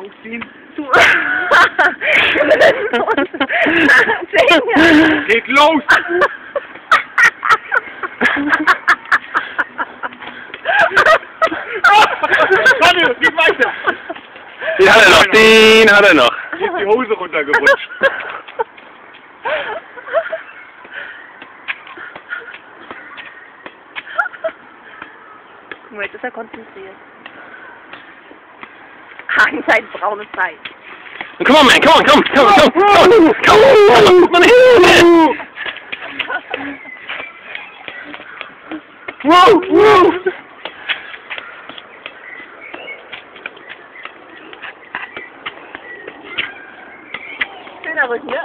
aufziehen. Du. Geht los! Warte, geht weiter! Den hat er noch, den hat er noch. Hier ist die Hose runtergerutscht. Guck mal, jetzt ist er konzentriert. Hindsight braunes Eis. Come on, man. Come on. Come. Come. Come. Come. Come. Come. Come. Whoa! Whoa! Schöner Rücken, ne?